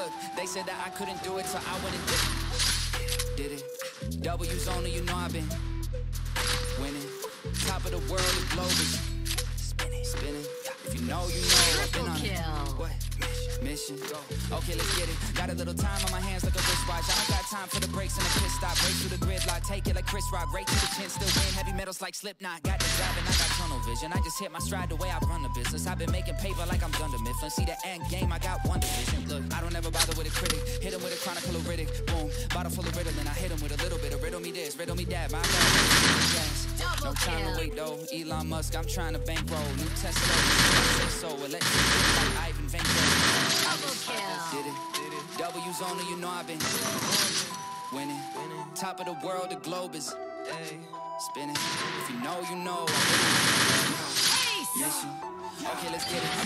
Look, they said that I couldn't do it, so I went and did it. Did it. W's only, you know I've been winning. Top of the world, the globe is spinning, spinning. If you know, you know. I've been on it. kill. What? Mission. Go. Okay, let's get it. Got a little time on my hands like a wristwatch. I don't got time for the brakes and the pit stop. Break through the gridlock, take it like Chris Rock. Right to the chin, still win. Heavy metals like Slipknot. Got the drive and I vision. I just hit my stride the way I run the business. I've been making paper like I'm Dunder Mifflin. See the end game, I got one division. Look, I don't ever bother with a critic. Hit him with a chronicle of Riddick. Boom, bottle full of Ritalin. I hit him with a little bit of riddle me this, riddle me that. My bad. No Double time to wait though. Elon Musk, I'm trying to bankroll. New Tesla, say so. Electric like Ivan Van Gogh. I Double just kill. Did it. W's only, you know I've been winning. Top of the world, the globe is spinning. If you know, you know. I've been let's get it.